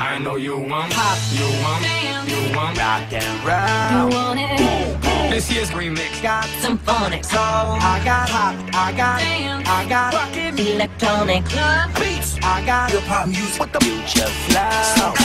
I know you want pop, you want Bam. you want rock and roll. You want it. This year's remix got some phonics. So I got hop, I got Bam. I got rock electronic club beats. I got hip hop music with the future flow. So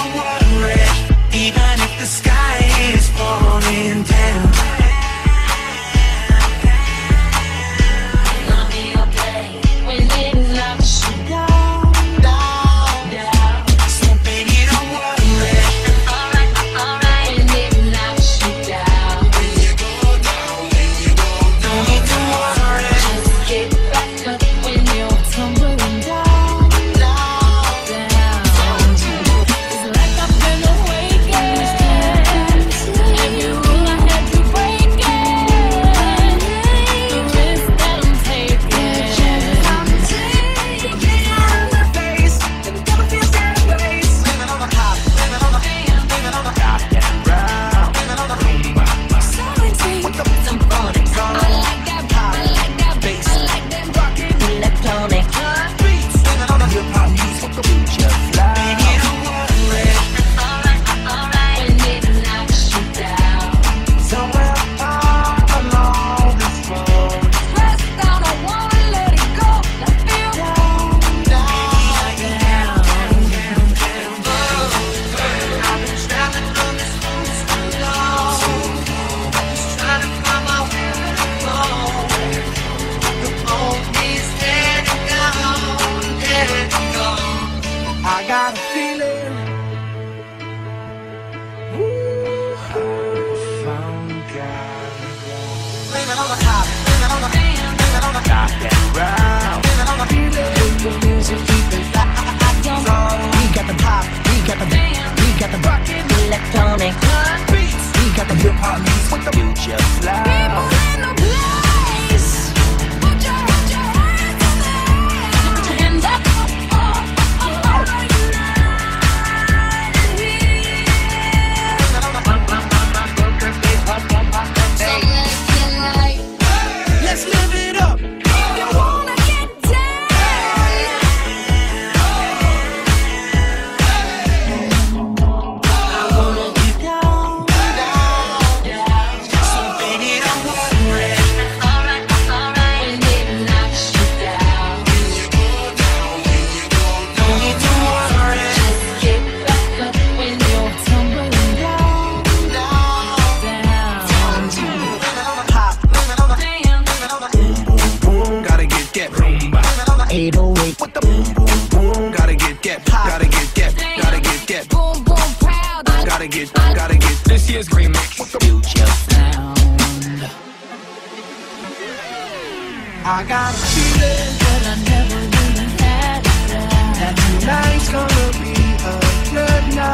808. With the boom, boom, boom. Gotta get that, gotta get that, gotta get that. Boom, boom, proud. Gotta get, gotta get this year's remix. With the future sound. I got a feeling that I never really had. That tonight's gonna be a good night.